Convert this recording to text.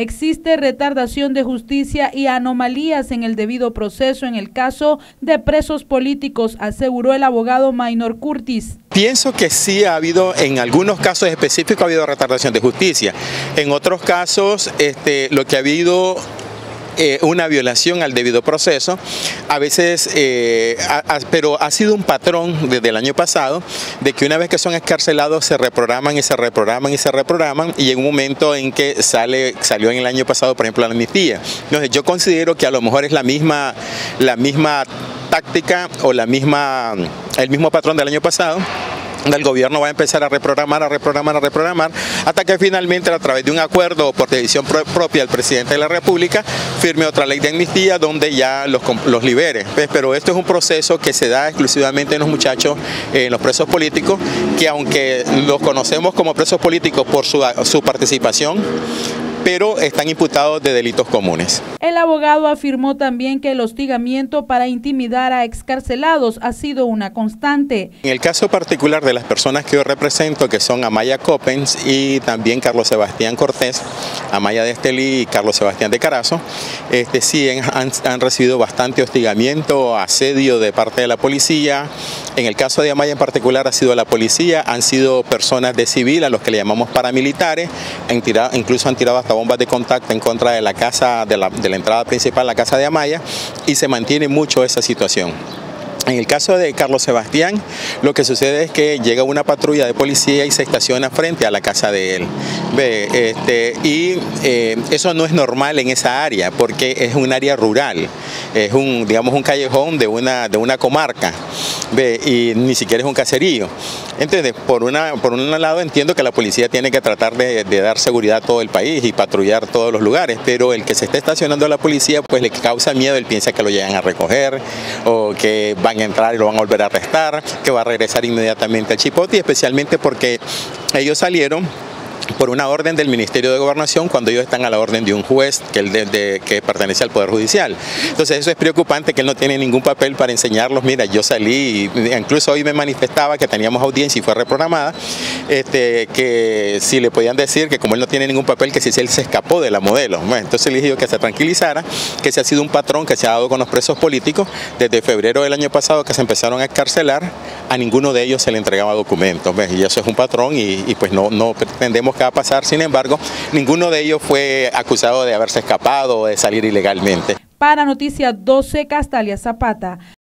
existe retardación de justicia y anomalías en el debido proceso en el caso de presos políticos, aseguró el abogado Maynor Curtis. Pienso que sí ha habido, en algunos casos específicos ha habido retardación de justicia. En otros casos, este, lo que ha habido eh, una violación al debido proceso, a veces, eh, pero ha sido un patrón desde el año pasado de que una vez que son escarcelados se reprograman y se reprograman y se reprograman y en un momento en que sale, salió en el año pasado, por ejemplo, la amnistía. Entonces yo considero que a lo mejor es la misma, la misma táctica o la misma, el mismo patrón del año pasado el gobierno va a empezar a reprogramar, a reprogramar, a reprogramar, hasta que finalmente a través de un acuerdo por decisión propia del presidente de la República firme otra ley de amnistía donde ya los, los libere. Pero esto es un proceso que se da exclusivamente en los muchachos, en los presos políticos, que aunque los conocemos como presos políticos por su, su participación, pero están imputados de delitos comunes. El abogado afirmó también que el hostigamiento para intimidar a excarcelados ha sido una constante. En el caso particular de las personas que yo represento, que son Amaya Coppens y también Carlos Sebastián Cortés, Amaya de Estelí y Carlos Sebastián de Carazo, este, sí han, han recibido bastante hostigamiento, asedio de parte de la policía. En el caso de Amaya en particular ha sido la policía, han sido personas de civil, a los que le llamamos paramilitares, incluso han tirado hasta bombas de contacto en contra de la casa, de la, entrada principal, la casa de Amaya, y se mantiene mucho esa situación. En el caso de Carlos Sebastián, lo que sucede es que llega una patrulla de policía y se estaciona frente a la casa de él. Ve, este, y eh, eso no es normal en esa área porque es un área rural, es un, digamos, un callejón de una, de una comarca ve, y ni siquiera es un caserío. Entonces, por, una, por un lado entiendo que la policía tiene que tratar de, dar seguridad a todo el país y patrullar todos los lugares, pero el que se está estacionando a la policía pues le causa miedo, él piensa que lo llegan a recoger o que van entrar y lo van a volver a arrestar, que va a regresar inmediatamente al Chipote, especialmente porque ellos salieron por una orden del Ministerio de Gobernación cuando ellos están a la orden de un juez que, el de, que pertenece al Poder Judicial. Entonces eso es preocupante que él no tiene ningún papel para enseñarlos. Mira, yo salí, incluso hoy me manifestaba que teníamos audiencia y fue reprogramada, este, que si le podían decir que como él no tiene ningún papel, que si él se escapó de la modelo. Bueno, entonces le dije que se tranquilizara, que se ha sido un patrón que se ha dado con los presos políticos desde febrero del año pasado que se empezaron a escarcelar, a ninguno de ellos se le entregaba documentos. Y eso es un patrón y, y pues no, no pretendemos va a pasar. Sin embargo, ninguno de ellos fue acusado de haberse escapado o de salir ilegalmente. Para Noticias 12, Castalia Zapata.